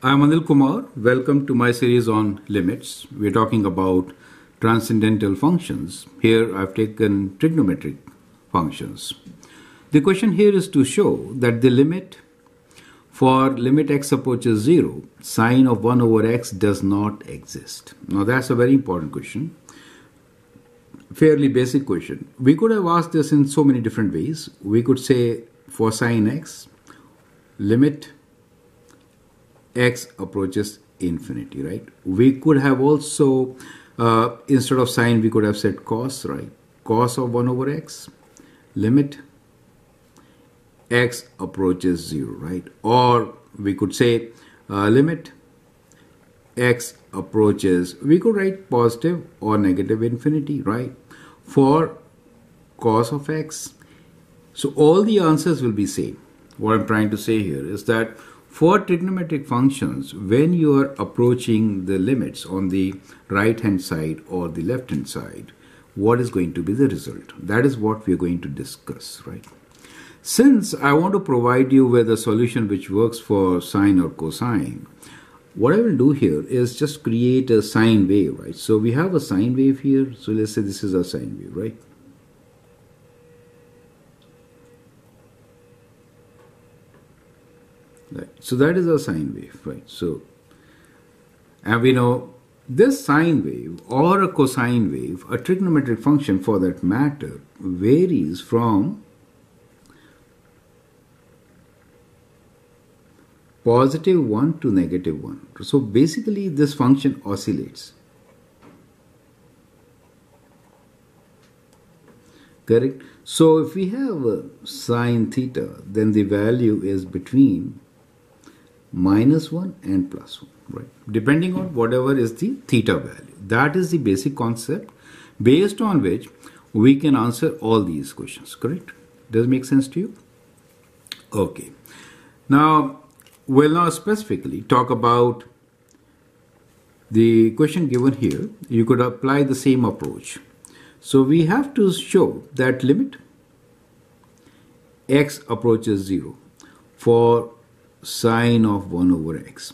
I'm Anil Kumar. Welcome to my series on limits. We're talking about transcendental functions. Here I've taken trigonometric functions. The question here is to show that the limit for limit x approaches 0, sine of 1 over x does not exist. Now that's a very important question. Fairly basic question. We could have asked this in so many different ways. We could say for sine x, limit x approaches infinity, right? We could have also, uh, instead of sine, we could have said cos, right? Cos of 1 over x, limit x approaches 0, right? Or we could say uh, limit x approaches, we could write positive or negative infinity, right? For cos of x. So all the answers will be same. What I'm trying to say here is that for trigonometric functions, when you are approaching the limits on the right hand side or the left hand side, what is going to be the result? That is what we are going to discuss, right? Since I want to provide you with a solution which works for sine or cosine, what I will do here is just create a sine wave, right? So we have a sine wave here. So let's say this is a sine wave, right? So that is a sine wave, right? So, and we know this sine wave or a cosine wave, a trigonometric function for that matter, varies from positive 1 to negative 1. So basically this function oscillates. Correct? So if we have sine theta, then the value is between minus 1 and plus 1, right? Depending on whatever is the theta value. That is the basic concept based on which we can answer all these questions, correct? Does it make sense to you? Okay. Now, we'll now specifically talk about the question given here. You could apply the same approach. So we have to show that limit x approaches 0 for sine of 1 over x.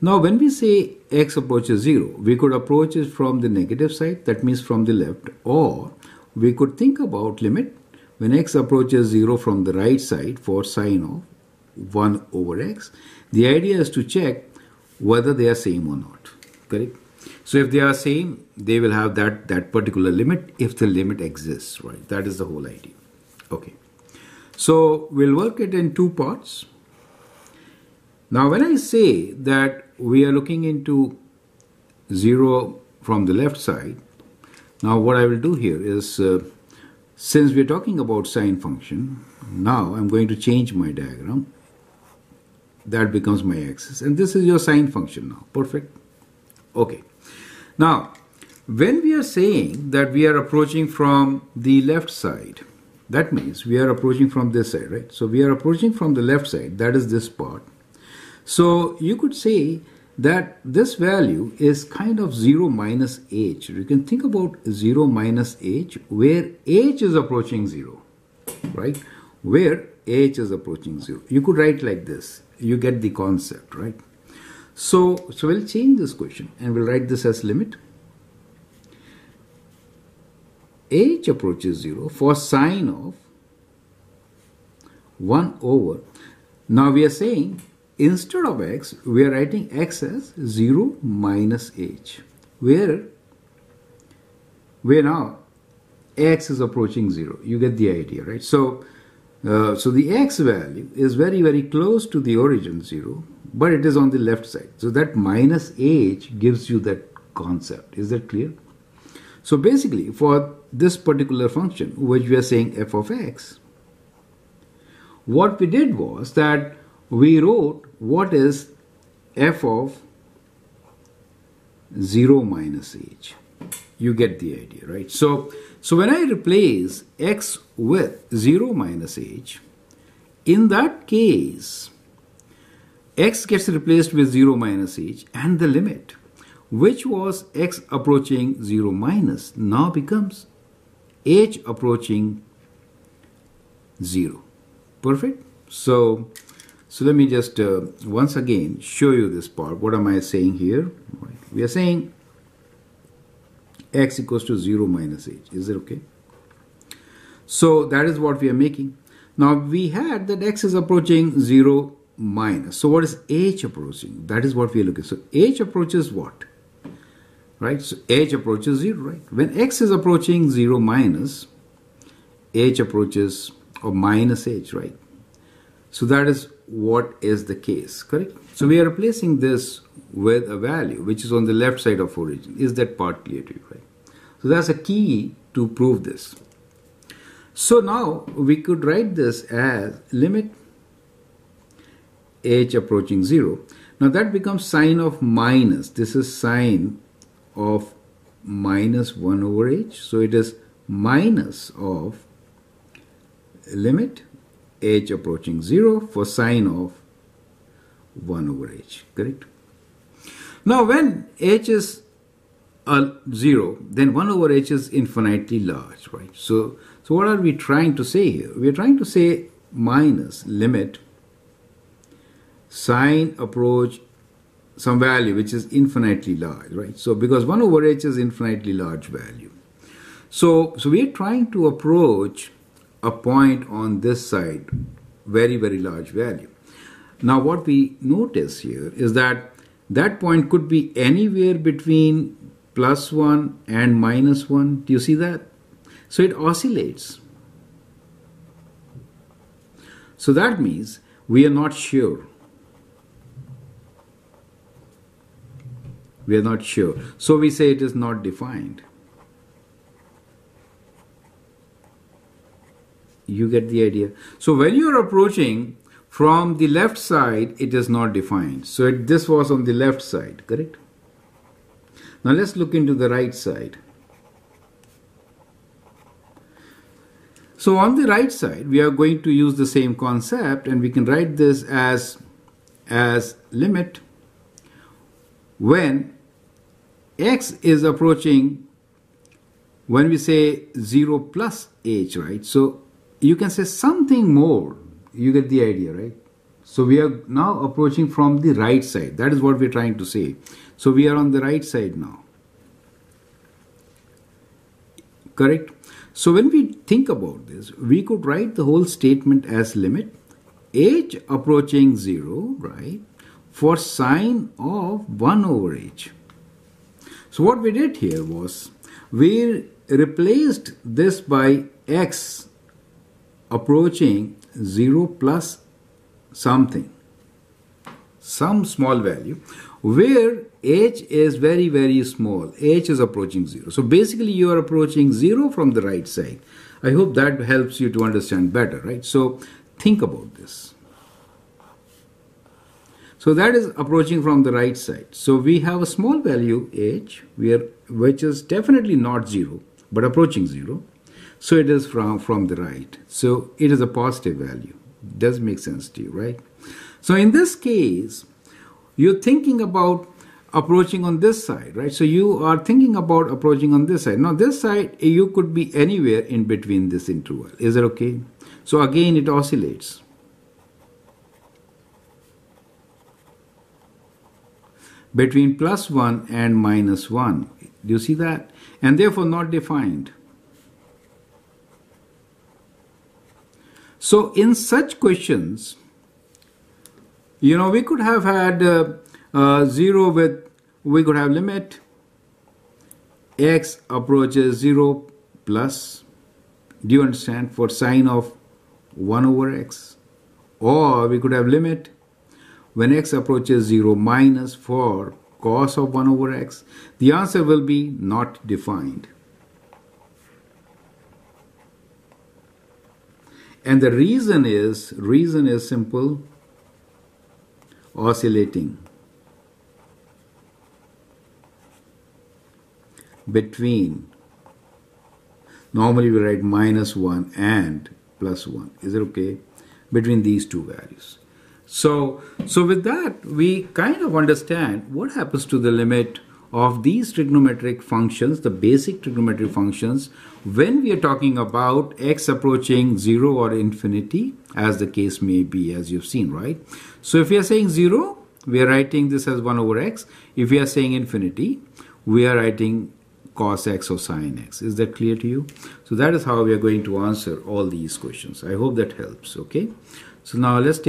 Now when we say x approaches 0, we could approach it from the negative side, that means from the left, or we could think about limit when x approaches 0 from the right side for sine of 1 over x. The idea is to check whether they are same or not, correct? So if they are same, they will have that, that particular limit if the limit exists, right? That is the whole idea. Okay. So we'll work it in two parts. Now, when I say that we are looking into 0 from the left side, now what I will do here is, uh, since we're talking about sine function, now I'm going to change my diagram. That becomes my axis. And this is your sine function now. Perfect. Okay. Now, when we are saying that we are approaching from the left side, that means we are approaching from this side, right? So we are approaching from the left side, that is this part. So you could say that this value is kind of 0 minus h. You can think about 0 minus h where h is approaching 0, right? Where h is approaching 0. You could write like this. You get the concept, right? So, so we'll change this question and we'll write this as limit h approaches 0 for sine of 1 over. Now we are saying instead of x, we are writing x as 0 minus h, where, where now x is approaching 0. You get the idea, right? So, uh, so the x value is very, very close to the origin 0, but it is on the left side. So that minus h gives you that concept. Is that clear? So basically, for this particular function, which we are saying f of x, what we did was that we wrote what is f of 0 minus h. You get the idea, right? So, so when I replace x with 0 minus h, in that case, x gets replaced with 0 minus h and the limit, which was x approaching 0 minus, now becomes h approaching 0. Perfect? So, So let me just uh, once again show you this part. What am I saying here? We are saying x equals to 0 minus h. Is it okay? So that is what we are making. Now we had that x is approaching 0 minus. So what is h approaching? That is what we are looking. So h approaches what? Right? So h approaches 0, right? When x is approaching 0 minus, h approaches or minus h, right? So that is what is the case, correct? So we are replacing this with a value which is on the left side of origin. Is that part clear to you, right? So that's a key to prove this. So now we could write this as limit h approaching 0. Now that becomes sine of minus. This is sine of minus 1 over h. So it is minus of limit h approaching 0 for sine of 1 over h, correct? Now when h is uh, 0, then 1 over h is infinitely large, right? So, so what are we trying to say here? We are trying to say minus limit sine approach some value which is infinitely large, right? So because 1 over h is infinitely large value. So, so we are trying to approach a point on this side, very, very large value. Now, what we notice here is that that point could be anywhere between plus 1 and minus 1. Do you see that? So it oscillates. So that means we are not sure. We are not sure. So we say it is not defined. You get the idea. So when you are approaching from the left side, it is not defined. So it, this was on the left side, correct? Now let's look into the right side. So on the right side, we are going to use the same concept and we can write this as, as limit when x is approaching when we say 0 plus h, right? So you can say something more. You get the idea, right? So we are now approaching from the right side. That is what we're trying to say. So we are on the right side now. Correct? So when we think about this, we could write the whole statement as limit h approaching 0, right, for sine of 1 over h. So what we did here was we replaced this by x approaching 0 plus something, some small value, where h is very, very small. h is approaching 0. So basically you are approaching 0 from the right side. I hope that helps you to understand better, right? So think about this. So that is approaching from the right side. So we have a small value h, where, which is definitely not 0, but approaching 0. So it is from, from the right. So it is a positive value. Does make sense to you, right? So in this case, you're thinking about approaching on this side, right? So you are thinking about approaching on this side. Now this side, you could be anywhere in between this interval. Is that okay? So again, it oscillates. Between plus 1 and minus 1. Do you see that? And therefore not defined. So in such questions, you know, we could have had uh, uh, 0 with, we could have limit x approaches 0 plus, do you understand, for sine of 1 over x. Or we could have limit when x approaches 0 minus for cos of 1 over x. The answer will be not defined. And the reason is, reason is simple, oscillating between, normally we write minus 1 and plus 1. Is it okay? Between these two values. So, so with that, we kind of understand what happens to the limit of these trigonometric functions, the basic trigonometric functions, when we are talking about x approaching 0 or infinity, as the case may be, as you've seen, right? So if we are saying 0, we are writing this as 1 over x. If we are saying infinity, we are writing cos x or sin x. Is that clear to you? So that is how we are going to answer all these questions. I hope that helps, okay? So now let's take